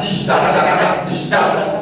digital, digital.